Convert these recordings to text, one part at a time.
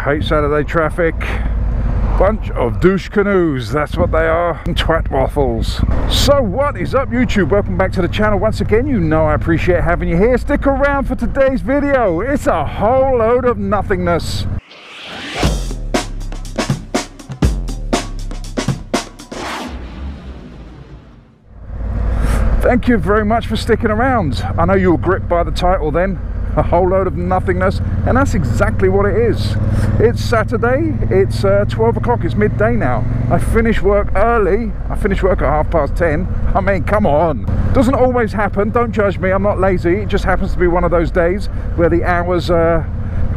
hate Saturday traffic. Bunch of douche canoes, that's what they are. And twat waffles. So what is up YouTube? Welcome back to the channel once again. You know I appreciate having you here. Stick around for today's video. It's a whole load of nothingness. Thank you very much for sticking around. I know you were gripped by the title then, a whole load of nothingness, and that's exactly what it is. It's Saturday, it's uh, 12 o'clock, it's midday now. I finish work early, I finish work at half past 10. I mean, come on. Doesn't always happen, don't judge me, I'm not lazy. It just happens to be one of those days where the hours uh,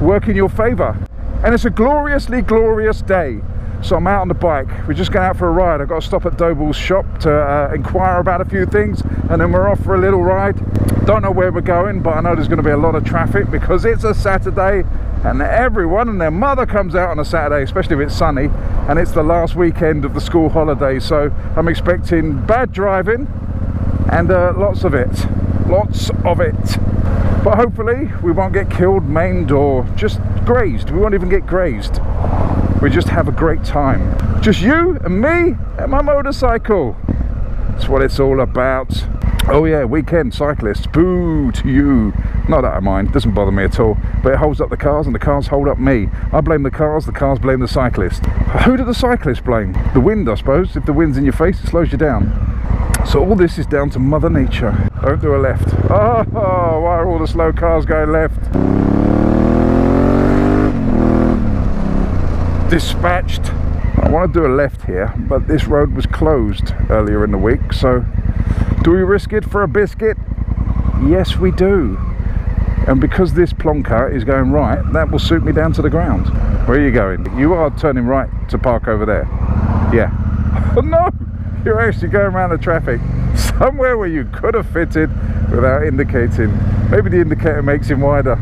work in your favour. And it's a gloriously glorious day. So I'm out on the bike. We're just going out for a ride. I've got to stop at Doble's shop to uh, inquire about a few things and then we're off for a little ride. Don't know where we're going, but I know there's going to be a lot of traffic because it's a Saturday and everyone and their mother comes out on a Saturday, especially if it's sunny and it's the last weekend of the school holiday. So I'm expecting bad driving and uh, lots of it. Lots of it. But hopefully we won't get killed, maimed or just grazed. We won't even get grazed we just have a great time. Just you and me and my motorcycle. That's what it's all about. Oh yeah, weekend cyclists, boo to you. Not that I mind, doesn't bother me at all. But it holds up the cars and the cars hold up me. I blame the cars, the cars blame the cyclist. Who do the cyclists blame? The wind, I suppose. If the wind's in your face, it slows you down. So all this is down to Mother Nature. Don't do a left. Oh, why are all the slow cars going left? dispatched. I want to do a left here, but this road was closed earlier in the week, so do we risk it for a biscuit? Yes, we do. And because this plonker is going right, that will suit me down to the ground. Where are you going? You are turning right to park over there. Yeah. Oh no! You're actually going around the traffic somewhere where you could have fitted without indicating. Maybe the indicator makes him wider.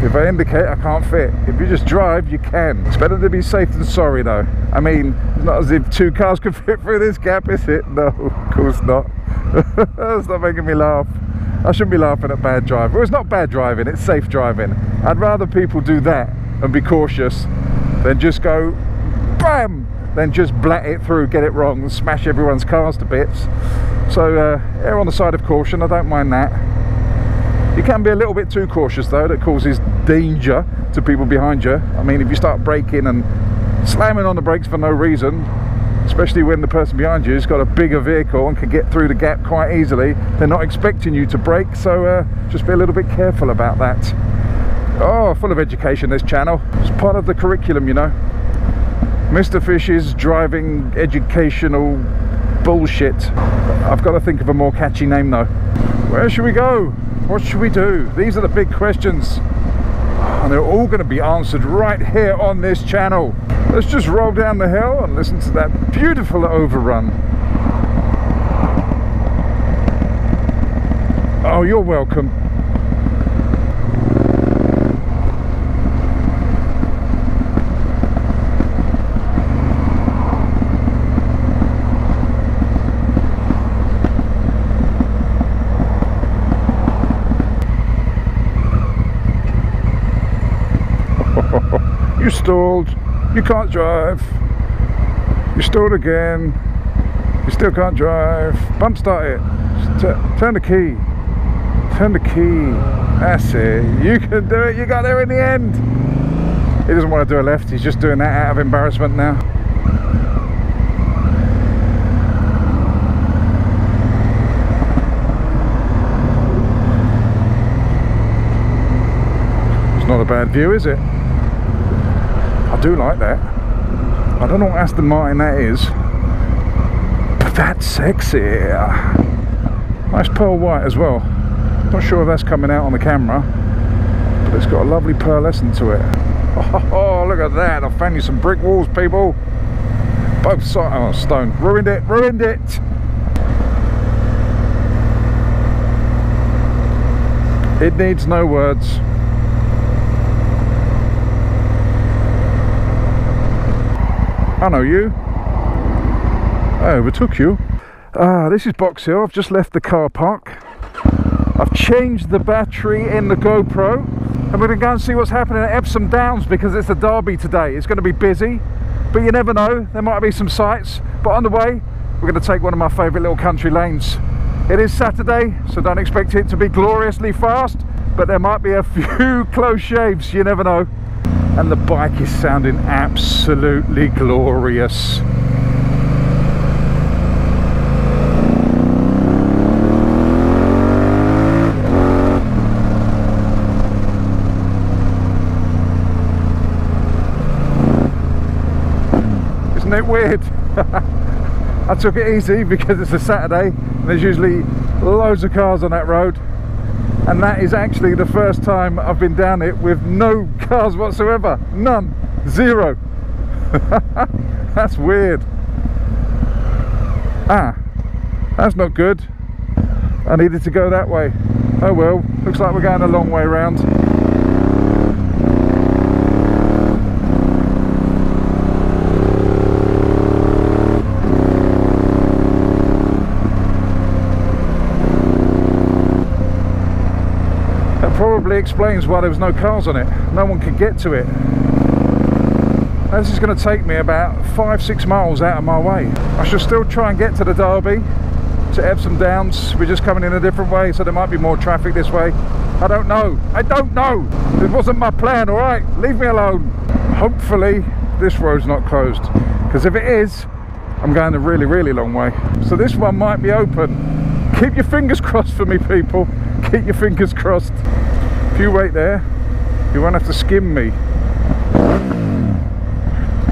If I indicate, I can't fit. If you just drive, you can. It's better to be safe than sorry, though. I mean, it's not as if two cars could fit through this gap, is it? No, of course not. That's not making me laugh. I shouldn't be laughing at bad driving. Well, it's not bad driving, it's safe driving. I'd rather people do that and be cautious than just go BAM! Then just blat it through, get it wrong, and smash everyone's cars to bits. So, uh, err on the side of caution, I don't mind that. You can be a little bit too cautious though, that causes danger to people behind you. I mean, if you start braking and slamming on the brakes for no reason, especially when the person behind you has got a bigger vehicle and can get through the gap quite easily, they're not expecting you to brake, so uh, just be a little bit careful about that. Oh, full of education this channel. It's part of the curriculum, you know. Mr. Fish's driving educational bullshit. I've got to think of a more catchy name though. Where should we go? What should we do? These are the big questions. And they're all going to be answered right here on this channel. Let's just roll down the hill and listen to that beautiful overrun. Oh, you're welcome. You stalled, you can't drive, you stalled again, you still can't drive, bump start it, turn the key, turn the key, that's it, you can do it, you got there in the end. He doesn't want to do a left, he's just doing that out of embarrassment now. It's not a bad view, is it? I do like that. I don't know what Aston Martin that is, but that's sexy. Nice pearl white as well. Not sure if that's coming out on the camera, but it's got a lovely pearlescent to it. Oh, look at that. I found you some brick walls, people. Both sides. Oh, stone. Ruined it. Ruined it. It needs no words. I know you. I overtook you. Ah, this is Box Hill. I've just left the car park. I've changed the battery in the GoPro. and we're going to go and see what's happening at Epsom Downs because it's the derby today. It's going to be busy, but you never know. There might be some sights. But on the way, we're going to take one of my favourite little country lanes. It is Saturday, so don't expect it to be gloriously fast, but there might be a few close shaves. You never know. And the bike is sounding absolutely glorious. isn't it weird? I took it easy because it's a Saturday and there's usually loads of cars on that road and that is actually the first time I've been down it with no cars whatsoever. None. Zero. That's weird. Ah that's not good. I needed to go that way. Oh well looks like we're going a long way round probably explains why there was no cars on it. No one could get to it. This is going to take me about five, six miles out of my way. I should still try and get to the Derby, to Epsom Downs. We're just coming in a different way, so there might be more traffic this way. I don't know. I don't know. It wasn't my plan, all right? Leave me alone. Hopefully, this road's not closed. Because if it is, I'm going a really, really long way. So this one might be open. Keep your fingers crossed for me, people. Keep your fingers crossed. If you wait there, you won't have to skim me.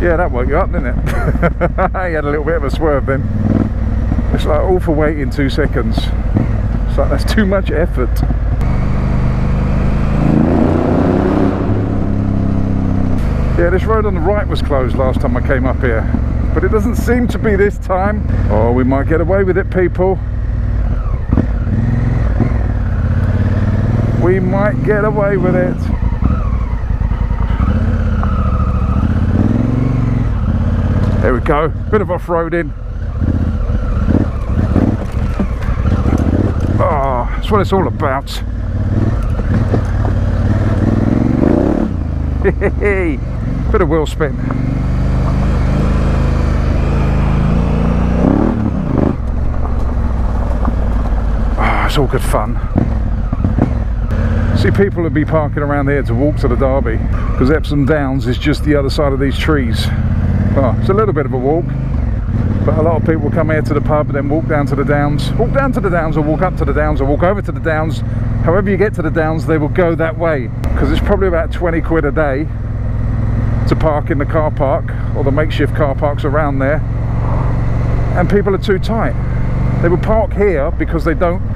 Yeah, that woke you up, didn't it? I had a little bit of a swerve then. It's like all for waiting two seconds. It's like that's too much effort. Yeah, this road on the right was closed last time I came up here. But it doesn't seem to be this time. Oh, we might get away with it, people. We might get away with it. There we go, bit of off-roading. Oh, that's what it's all about. bit of wheel spin. Oh, it's all good fun. See, people would be parking around here to walk to the Derby because Epsom Downs is just the other side of these trees. Oh, it's a little bit of a walk, but a lot of people come here to the pub then walk down to the Downs. Walk down to the Downs or walk up to the Downs or walk over to the Downs. However you get to the Downs, they will go that way because it's probably about 20 quid a day to park in the car park or the makeshift car parks around there and people are too tight. They will park here because they don't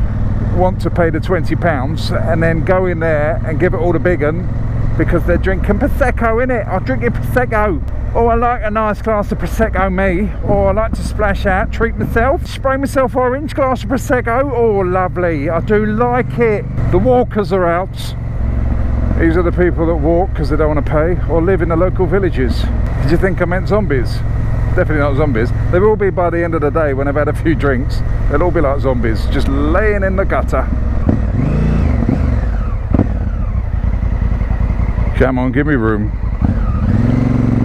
want to pay the 20 pounds and then go in there and give it all the big one because they're drinking Prosecco in it. I'm drinking Prosecco. Oh, I like a nice glass of Prosecco me. Or I like to splash out, treat myself, spray myself orange, glass of Prosecco. Oh, lovely. I do like it. The walkers are out. These are the people that walk because they don't want to pay or live in the local villages. Did you think I meant zombies? Definitely not zombies. They will be by the end of the day when I've had a few drinks. They'll all be like zombies, just laying in the gutter. Come on, give me room.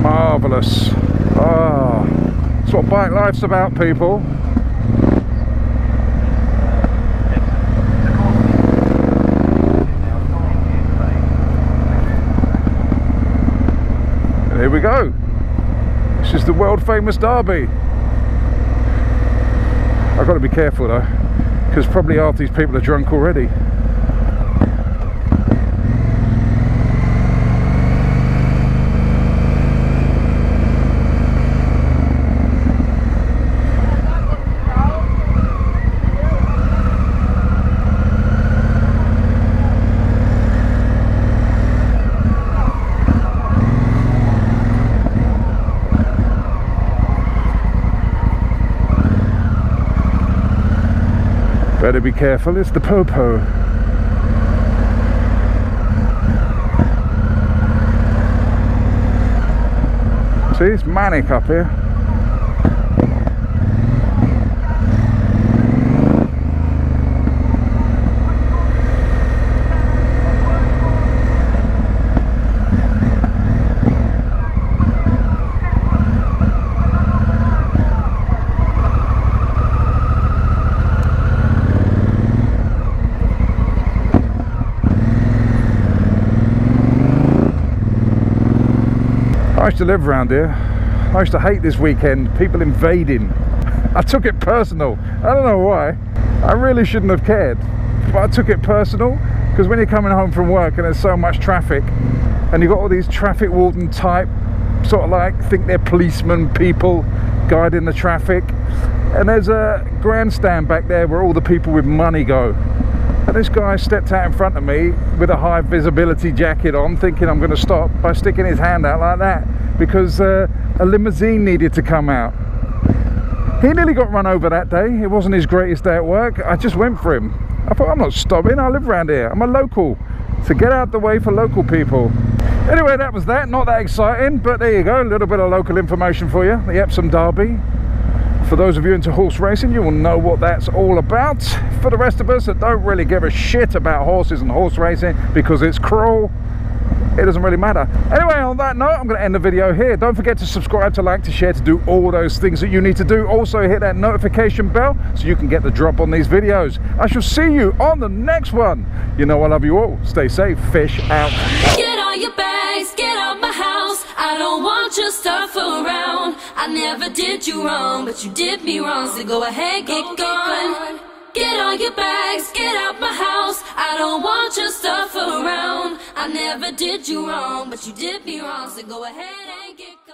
Marvellous. Oh, that's what bike life's about, people. here we go. Is the world famous Derby. I've got to be careful though, because probably half these people are drunk already. Better be careful, it's the Popo. See, it's manic up here. Used to live around here. I used to hate this weekend, people invading. I took it personal. I don't know why. I really shouldn't have cared. But I took it personal because when you're coming home from work and there's so much traffic and you've got all these traffic warden type sort of like think they're policemen people guiding the traffic and there's a grandstand back there where all the people with money go this guy stepped out in front of me with a high visibility jacket on thinking I'm going to stop by sticking his hand out like that because uh, a limousine needed to come out he nearly got run over that day it wasn't his greatest day at work I just went for him I thought I'm not stopping I live around here I'm a local so get out the way for local people Anyway, that was that. Not that exciting, but there you go. A little bit of local information for you. The Epsom Derby. For those of you into horse racing, you will know what that's all about. For the rest of us that don't really give a shit about horses and horse racing because it's cruel, it doesn't really matter. Anyway, on that note, I'm going to end the video here. Don't forget to subscribe, to like, to share, to do all those things that you need to do. Also, hit that notification bell so you can get the drop on these videos. I shall see you on the next one. You know I love you all. Stay safe. Fish out. I don't want your stuff around. I never did you wrong, but you did me wrong. So go ahead, get gone. Get all your bags, get out my house. I don't want your stuff around. I never did you wrong, but you did me wrong. So go ahead and get